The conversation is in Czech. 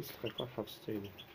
This type I.